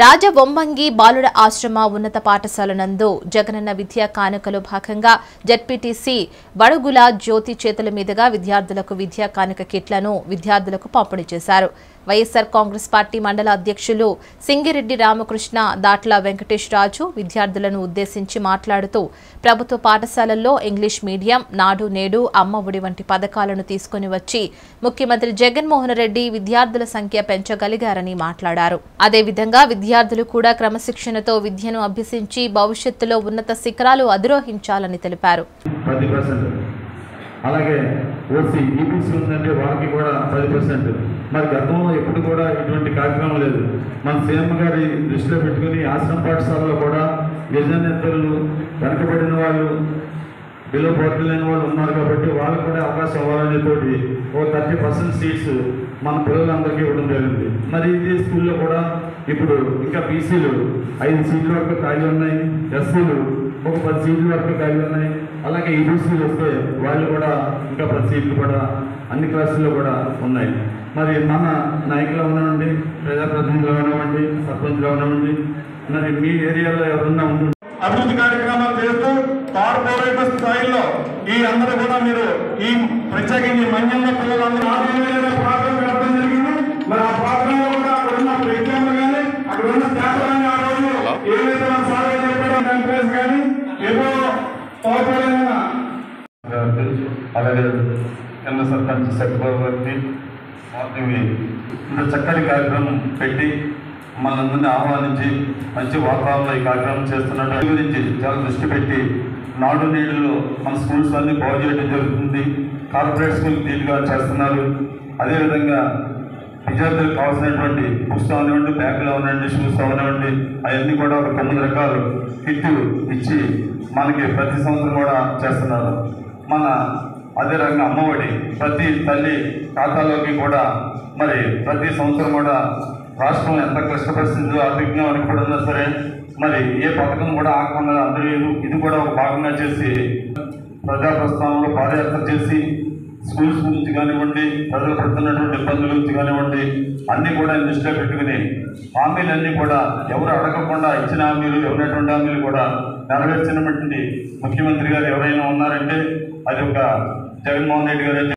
రాజవొమ్మంగి బాలుడ ఆశ్రమ ఉన్నత పాఠశాల నందు జగనన్న విద్యా కానుకలో భాగంగా జడ్పీటీసీ బడుగుల జ్యోతి చేతుల మీదుగా విద్యార్థులకు విద్యా కానుక కిట్లను విద్యార్థులకు పంపిణీ చేశారు. వైఎస్సార్ కాంగ్రెస్ పార్టీ మండల అధ్యక్షులు సింగిరెడ్డి రామకృష్ణ దాట్ల వెంకటేష్ రాజు విద్యార్థులను ఉద్దేశించి మాట్లాడుతూ ప్రభుత్వ పాఠశాలల్లో ఇంగ్లీష్ మీడియం నాడు నేడు అమ్మ ఒడి వంటి పథకాలను తీసుకుని వచ్చి ముఖ్యమంత్రి జగన్మోహన్ రెడ్డి విద్యార్థుల సంఖ్య పెంచగలిగారని మాట్లాడారు. అదేవిధంగా విద్యార్థులు కూడా క్రమశిక్షణతో విద్యను అభ్యసించి భవిష్యత్తులో ఉన్నత శిఖరాలు అధిరోహించాలని తెలిపారు. అలాగే ఓసీ ఈబీసీ ఉందంటే వాళ్ళకి కూడా పది పర్సెంట్ మరి గతంలో ఎప్పుడు కూడా ఇటువంటి కార్యక్రమం లేదు. మన సీఎం గారి దృష్టిలో పెట్టుకుని ఆశ్రమ పాఠశాలలో కూడా యజనేతలు వెనకబడిన వాళ్ళు బిలో పోటీ లేని వాళ్ళు ఉన్నారు కాబట్టి వాళ్ళకు కూడా అవకాశం ఇవ్వాలనే తోటి ఓ థర్టీ పర్సెంట్ సీట్స్ మన పిల్లలందరికీ ఇవ్వడం జరిగింది. మరి ఇదే స్కూల్లో కూడా ఇప్పుడు ఇంకా బీసీలు ఐదు సీట్ల వరకు ఖాళీ ఉన్నాయి ఎస్సీలు ఒక పది సీట్ల వరకు ఖాళీ ఉన్నాయి. అలాగే ఈబీసీలు వస్తే వాళ్ళు కూడా ఇంకా పది సీట్లు కూడా అన్ని క్లాసుల్లో కూడా ఉన్నాయి. మరి మన నాయకులు ఉన్నామండి ప్రజాప్రతినిధులు ఉన్నామండి సర్పంచ్లు ఉన్నామండి మరి మీ ఏరియాలో ఎవరన్నా అభివృద్ధి కార్యక్రమాలు చేస్తూ కార్పొరేట్ స్థాయిలో ఈ అందరూ కూడా మీరు ఈ ప్రత్యేకించి మన్యంలో అలాగే కింద సర్పంచ్ సత్యబాబు గారికి ఇంత చక్కటి కార్యక్రమం పెట్టి మనందరినీ ఆహ్వానించి మంచి వాతావరణంలో ఈ కార్యక్రమం చేస్తున్నట్టు గురించి చాలా దృష్టి పెట్టి నాడు నీళ్ళలో మన స్కూల్స్ అన్ని బాగు చేయడం జరుగుతుంది. కార్పొరేట్ స్కూల్ నీట్గా చేస్తున్నారు. అదేవిధంగా విద్యార్థులకు కావాల్సినటువంటి బుక్స్ అవనివ్వండి బ్యాగులు అవనివ్వండి షూస్ అవనివ్వండి అవన్నీ కూడా ఒక తొమ్మిది రకాలు కిట్లు ఇచ్చి మనకి ప్రతి సంవత్సరం కూడా చేస్తున్నారు. మన అదే రకంగా అమ్మఒడి ప్రతి తల్లి ఖాతాలోకి కూడా మరి ప్రతి సంవత్సరం కూడా రాష్ట్రం ఎంత క్లిష్ట పరిస్థితులు ఆర్థికంగా వెనుకబడి సరే మరి ఏ పథకం కూడా ఆగకుండా అందరూ ఇది- ఇది కూడా ఒక భాగంగా చేసి ప్రజా ప్రస్థానంలో పాదయాత్ర చేసి స్కూల్స్ గురించి కానివ్వండి ప్రజలు పడుతున్నటువంటి ఇబ్బందుల గురించి కానివ్వండి అన్నీ కూడా దృష్టిలో పెట్టుకుని హామీలన్నీ కూడా ఎవరు అడగకుండా ఇచ్చిన హామీలు ఎవరినటువంటి హామీలు కూడా నెరవేర్చినటువంటి ముఖ్యమంత్రి గారు ఎవరైనా ఉన్నారంటే అది ఒక జగన్మోహన్ రెడ్డి గారు